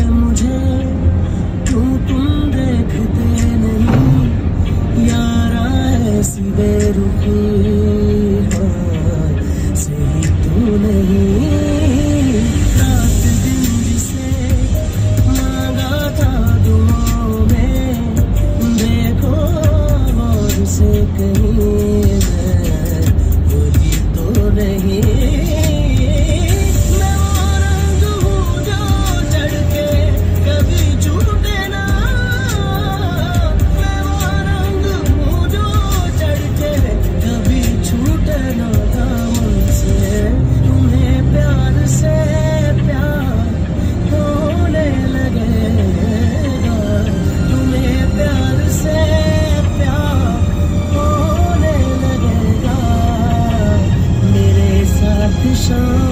मुझे, क्यों तुम देखते नहीं? यारा ऐसी बेरुखी सही तू नहीं। रात दिन जिसे मांगा था दुआओं में, देखो और कहीं 生。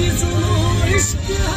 你做了我的